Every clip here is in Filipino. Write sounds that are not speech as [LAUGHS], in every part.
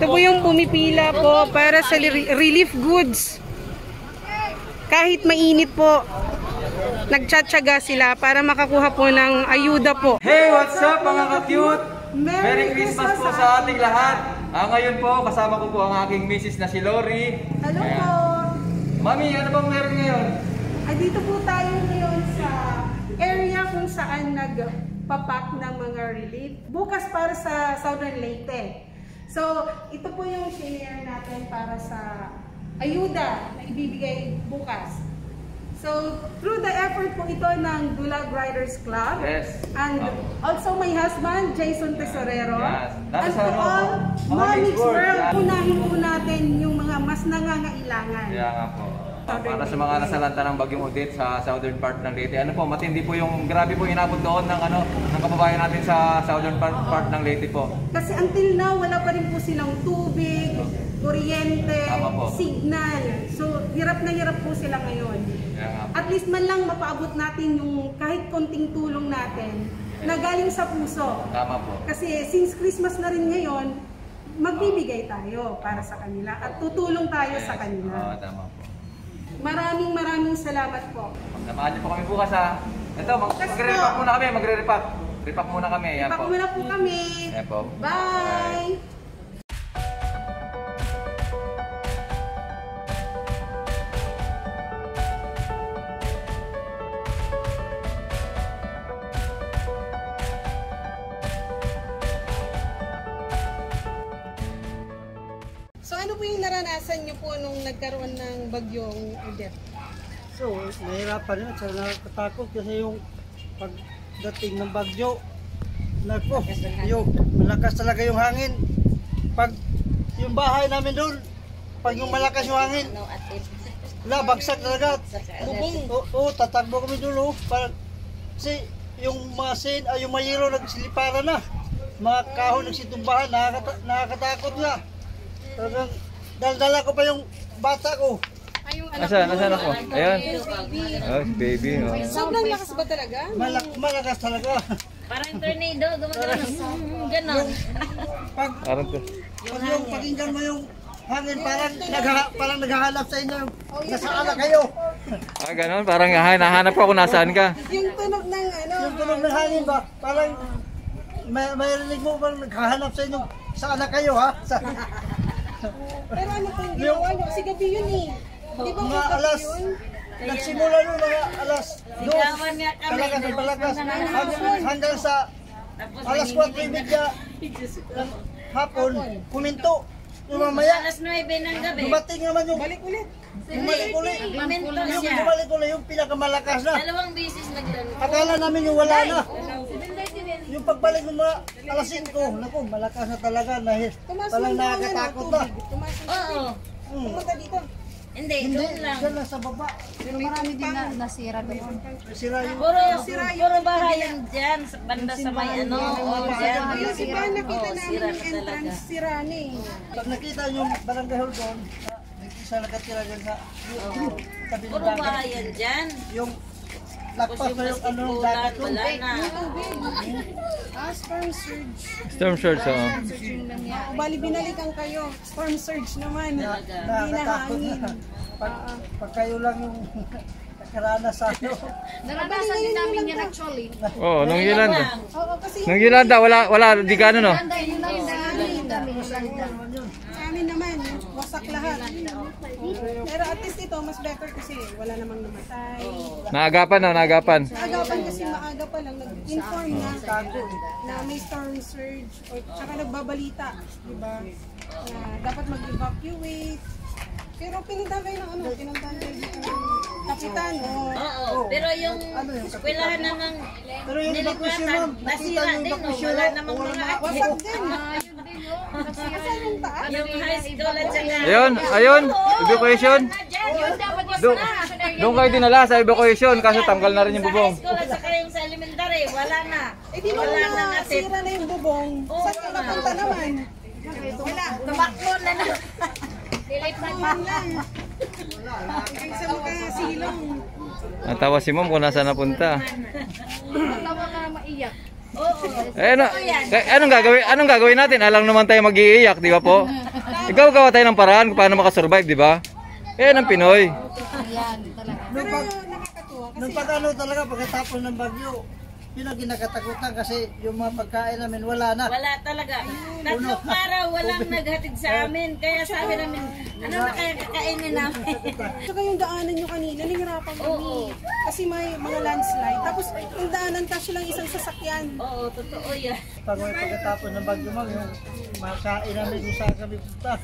Ito po yung pumipila po para sa li- relief goods. Kahit mainit po, nagtsatsaga sila para makakuha po ng ayuda po. Hey, what's up mga ka-cute? Merry Christmas po sa ating lahat. Ah, ngayon po, kasama ko po ang aking misis na si Lori. Hello Ayan. po! Mami, ano bang meron ngayon? Ay, dito po tayo ngayon sa area kung saan nagpapak ng mga relief. Bukas para sa Southern Leyte. So, ito po yung share natin para sa ayuda na ibibigay bukas. So, through the effort po ito ng Dulag Riders Club. Yes. And Um, also my husband, Jason Tesorero. Yes. And Nasa to ano, all Mommy's World, unahin po natin yung mga mas nangangailangan. Kaya nga po. Ah, Para sa mga nasalanta ng bagyong Odette sa southern part ng Leyte. Ano po, matindi po yung, grabe po inabot doon ng ano, ng kababayan natin sa southern part, part ng Leyte po. Kasi until now, wala pa rin po silang tubig, kuryente, signal. So, hirap na hirap po sila ngayon. Po. At least man lang mapaabot natin yung kahit konting tulong natin na galing sa puso. Tama po. Kasi since Christmas na rin ngayon, magbibigay tayo para sa kanila at tutulong tayo sa Oo, kanila. tama po. Maraming maraming salamat po. Samahan niyo po kami bukas ha. Ito, mag Let's magre-repack muna kami, magre-repack. Repack muna kami, yan Ipak po. muna po kami. Yan po. Bye! So naranasan niyo po nung nagkaroon ng bagyong Odette? So, nahirapan yun. So, nakakatakot kasi yung pagdating ng bagyo, nako, yung malakas talaga yung hangin. Pag yung bahay namin doon, pag yung malakas yung hangin, wala, bagsak talaga. Bubong. Oo, oo, tatakbo kami doon, oh. Parang, kasi yung mga sin, ay yung mayero nagsiliparan na. Mga kahon nagsitumbahan, nakakata nakakatakot na. Talagang, daldala ko pa yung bata ko. Mo, nasaan ako? Ayan. baby. Oh, si baby. Oh. Sobrang lakas ba talaga? Malak malakas talaga. Parang tornado, gumagano. Ganon. Pag Parang to. Pag yung pakinggan mo yung hangin, parang, nagha, parang naghahanap sa inyo. Nasaan na kayo? Ah, ganun. Parang hinahanap ko kung nasaan ka. Yung tunog ng ano, Yung tunog ng hangin ba? Parang may, may rinig mo parang naghahanap sa inyo. Saan na kayo ha? Sa, [LAUGHS] pero ano po yung ginawa nyo? Kasi gabi yun eh. Di ba mga gabi alas, yun? nagsimula nun mga alas dos. Sigawan nga kami. Palakas. Hanggang, sa alas 4.30 ng hapon, kuminto. Yung mamaya, Alas 9 ng gabi. dumating naman yung Balik ulit. bumalik uli. Piminto Yung bumalik uli, yung pinakamalakas na. Dalawang beses naglaro. Akala namin yung wala na. Yung pagbalik ng mga alas 5, naku, malakas na talaga. Yung ano, nakakatakot na. Oo. Hmm. Pumunta dito. Hindi, Hindi, doon lang. dyan lang sa baba. Pero marami din na nasira Sira yung... Puro, puro bahayan dyan. Sa banda sa may ano. Oh, dyan. Yung iba nakita namin sira yung na entrance sira na eh. Pag nakita yung barangay hall doon, isa nakatira dyan sa Puro dagat. bahayan dyan. Yung lakpas yung na yung ano ng masikulan, dagat. Ah, storm surge. Storm surge, oh. Surge yung nangyari. O, bali binalikan kayo. Storm surge naman. Hindi na hangin. na. [LAUGHS] Pag, pag kayo lang yung [LAUGHS] nakaranas sa ano. [LAUGHS] Naranasan din namin yan actually. Oo, nung Yolanda. Oo, kasi Nung Yolanda, wala, wala, di ka ano, no? Yun lang yung. Sa amin naman, wasak lahat. Pero at least ito, mas better kasi wala namang namatay. Naagapan, no? Naagapan. Agapan kasi maaga pa lang nag-inform na na may storm surge o tsaka nagbabalita, di ba? Na dapat mag-evacuate. Pero pinuntahan kayo ng ano, pinuntahan kayo ng kapitan. Oh. Oo. Pero yung eskwelahan namang Pero yung ma'am, nakita nasira yung din. oh. evacuation, Wala oh, namang wala mga na- Wasak din. Ayun din oh. [LAUGHS] Saan yung taas? Yung high school at saka... Ayun, ayun, evacuation. Yun dapat yung Doon, doon kayo dinala sa evacuation kasi tanggal na rin yung Sa bubong. high school at saka yung sa elementary, wala na. Eh di mo Wala na na natin. sira na yung bubong. Oo, Saan ka napunta naman? Wala. Tumakbo na na. [LAUGHS] Natawa si mom kung nasaan napunta. Tawa ka na maiyak. Oo. Eh, ano, eh, anong gagawin, anong gagawin natin? Alang naman tayo mag-iiyak, di ba po? Ikaw gawa tayo ng paraan kung paano makasurvive, di ba? Yan ang Pinoy. Nung pag, Nakakatuwa kasi nung pag ano talaga, pagkatapos ng bagyo, yun ang ginakatakutan kasi yung mga pagkain namin wala na. Wala talaga. Tatlong araw walang naghatid sa amin. Kaya sabi namin, ano na kaya kakainin namin? [LAUGHS] Tsaka yung daanan nyo kanina, nahirapan kami. Oo. Kasi may mga landslide. Tapos yung daanan kasi lang isang sasakyan. Oo, totoo yan. Pag may pagkatapos ng bagyo ma'am, yung makain namin kung saan kami punta.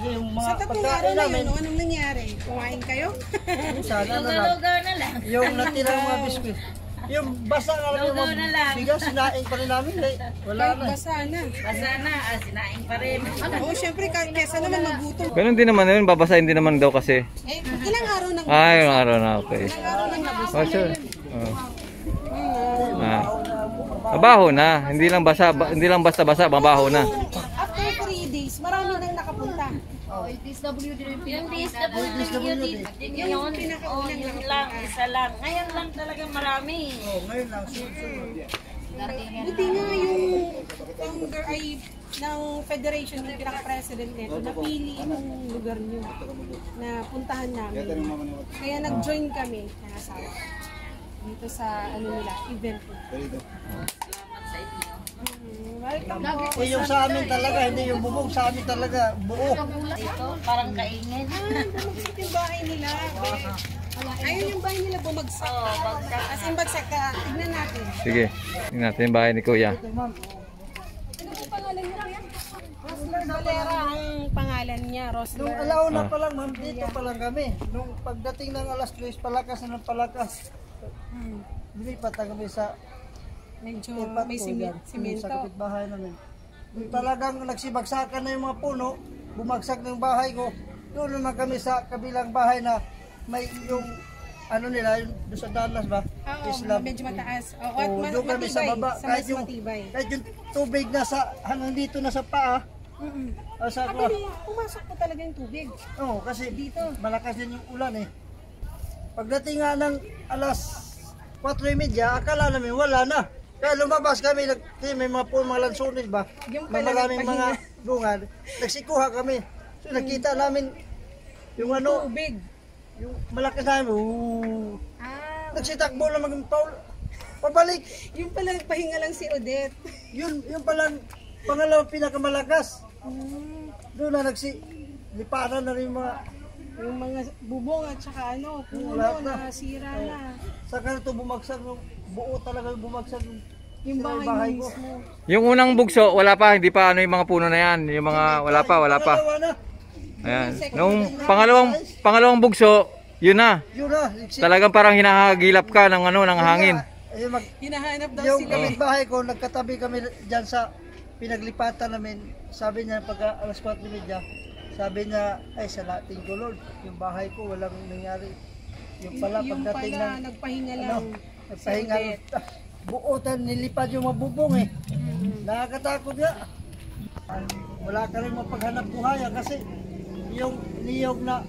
Yung mga Sa tatlong araw pagkain na namin, yun, anong nangyari? Kumain kayo? sana na lang. Lugaw-lugaw na lang. Yung natirang mga biskuit. Yung basa nga lang yung na lang. mga bigas, sinaing pa rin namin. Eh. Wala na. basa na. Basta na, ah, sinaing pa rin. Oo, syempre, kahit kesa naman magutom. Ganun din naman yun, babasahin din naman daw kasi. Eh, ilang araw nang Ah, yung araw na, okay. ilang araw nang nabasa. Oh, sure. Oh. Ah. Mabaho na, hindi lang basa, ba- hindi lang basta-basa, mabaho na. After 3 days, marami nang nakapunta. Oh, it is WD rin Yung DSWD. Yung pinakaunang yun lang, isa lang. Ngayon lang talaga marami. Oh, ngayon lang, sunod-sunod. Buti nga yung founder ay ng federation yung pinaka-president nito, napili itong lugar nyo na puntahan namin. Kaya nag-join kami na asawa dito sa ano nila, event nila. Salamat sa inyo. Mm, Welcome po. Eh, yung sa amin talaga, hindi yung bubong sa amin talaga, buo. Ito, parang kaingin. Ah, bumagsak yung bahay nila. Ayun yung bahay nila bumagsak. Oo, bagsak. As in bagsak ka, tignan natin. Sige, tingnan natin yung bahay ni Kuya. Ano po pangalan niya? Rosler Valera ang pangalan niya, Nung Rosler. alauna Ah. pa lang, ma'am, dito pa lang kami. Nung pagdating ng alas 3, palakas na ng palakas. Hmm. Lumipat na kami sa Medyo ipat may simi- yan, Sa simento. kapitbahay namin. Talagang nagsibagsakan na yung mga puno, bumagsak na yung bahay ko. Doon naman kami sa kabilang bahay na may yung ano nila, yung doon sa Dallas ba? Oo, Islam. medyo mataas. Oo, at Oo, ma- doon kami sa matibay. baba. Sa kahit mas yung, matibay. kahit yung tubig na sa, hanggang dito na sa paa. Mm-mm. ah, sa pumasok po talaga yung tubig. Oo, kasi Dito. malakas din yung ulan eh. Pagdating nga ng alas 4.30, akala namin wala na. Kaya lumabas kami, nag, may mga po mga lansunis ba? Yung May pala maraming mga bunga. Nagsikuha kami. So nakita namin yung ano, Tubig. yung malakas namin. Ooh. Ah, Nagsitakbo na mag Paul. Pabalik. yung pala nagpahinga lang si Odette. [LAUGHS] Yun, yung palang pangalawang pinakamalakas. Mm, Doon na nagsi liparan na rin yung mga yung mga bubong at saka ano, puno na, na. sira na. Saka na ito bumagsak yung buo talaga yung bumagsak yung, Yung bahay, mo ko. mismo. Yung unang bugso, wala pa, hindi pa ano yung mga puno na yan. Yung mga, wala pa, wala pa. Ayan. Nung pangalawang, pangalawang bugso, yun na. Yun na. nagsi- Talagang parang hinahagilap ka ng ano, ng hangin. Ayun, mag, Hinahanap daw yung sila. kapitbahay ko, nagkatabi kami dyan sa pinaglipatan namin. Sabi niya, pagka alas 4.30, sabi niya, ay salatin ko Lord, yung bahay ko walang nangyari. Yung pala, yung pagdating pala, ng nagpahinga ano, lang. nagpahinga, Odette. ah, buotan, nilipad yung mabubong eh. Nakakatakot nga. Wala ka rin mapaghanap buhay ah, kasi yung niyog na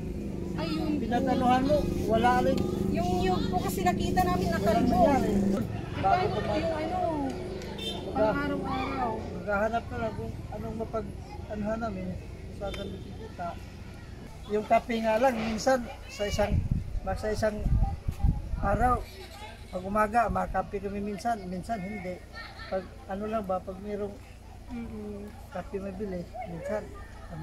Ay, yung, pinatanuhan mo, wala rin. yung yug po kasi nakita namin nakalbo. Diba, Bago yung, kumain. yung ano, pang araw-araw. Maghahanap na lang kung anong mapag anuhan namin sa kami kikita. Yung kape nga lang, minsan sa isang sa isang araw, pag umaga, makape kami minsan, minsan hindi. Pag ano lang ba, pag mayroong Mm-mm. kape mabili, minsan,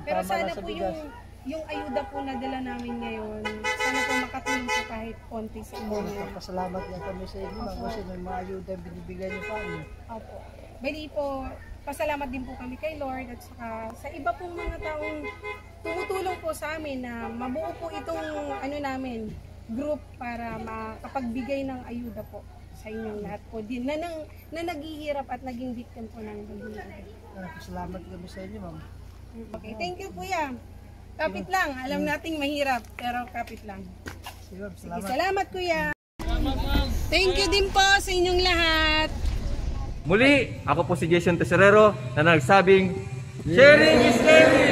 Pero sana lang sa po bigas. yung yung ayuda po na dala namin ngayon, sana po makatulong po kahit konti sa Oo, inyo. nagpapasalamat nga kami sa inyo, ma'am, kasi may mga ayuda binibigay niyo pa amin. Opo. Bali po, pasalamat din po kami kay Lord at saka sa iba pong mga taong tumutulong po sa amin na mabuo po itong ano namin, group para makapagbigay ng ayuda po sa inyong lahat po din na, nang, na naghihirap at naging victim po ng paghihiram. Nagpapasalamat kami sa inyo, ma'am. Okay, thank you kuya. Kapit lang, alam nating mahirap pero kapit lang. Sige, ma'am, Sige, salamat. salamat kuya. Thank you din po sa inyong lahat. Muli, ako po si Jason Tesorero na nagsabing, Sharing is caring!